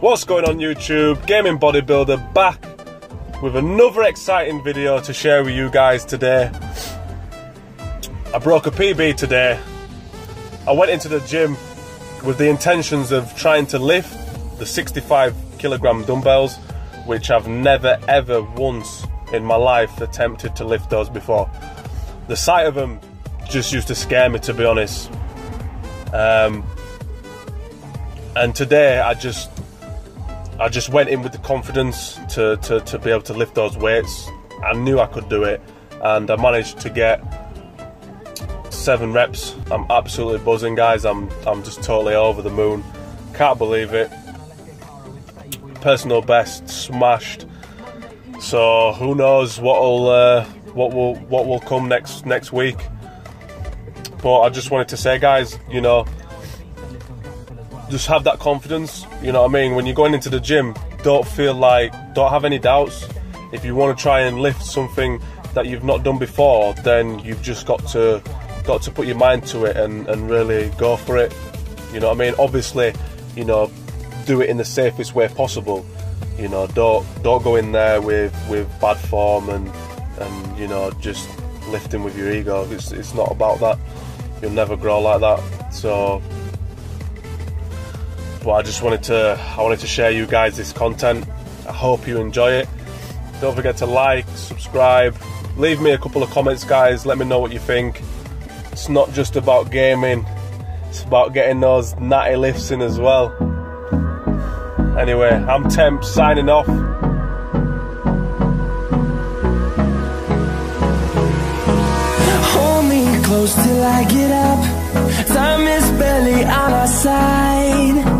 What's going on YouTube? Gaming Bodybuilder back with another exciting video to share with you guys today. I broke a PB today. I went into the gym with the intentions of trying to lift the 65 kilogram dumbbells, which I've never ever once in my life attempted to lift those before. The sight of them just used to scare me to be honest. Um, and today I just I just went in with the confidence to, to, to be able to lift those weights. I knew I could do it, and I managed to get seven reps. I'm absolutely buzzing, guys. I'm I'm just totally over the moon. Can't believe it. Personal best smashed. So who knows what'll uh, what will what will come next next week. But I just wanted to say, guys, you know, just have that confidence. You know what I mean? When you're going into the gym, don't feel like, don't have any doubts. If you want to try and lift something that you've not done before, then you've just got to got to put your mind to it and, and really go for it. You know what I mean? Obviously, you know, do it in the safest way possible. You know, don't don't go in there with, with bad form and and you know just lifting with your ego. It's it's not about that. You'll never grow like that. So but I just wanted to I wanted to share you guys this content. I hope you enjoy it. Don't forget to like, subscribe, leave me a couple of comments, guys. Let me know what you think. It's not just about gaming; it's about getting those natty lifts in as well. Anyway, I'm Temp signing off. Hold me close till I get up. Time is barely on our side.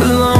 for long.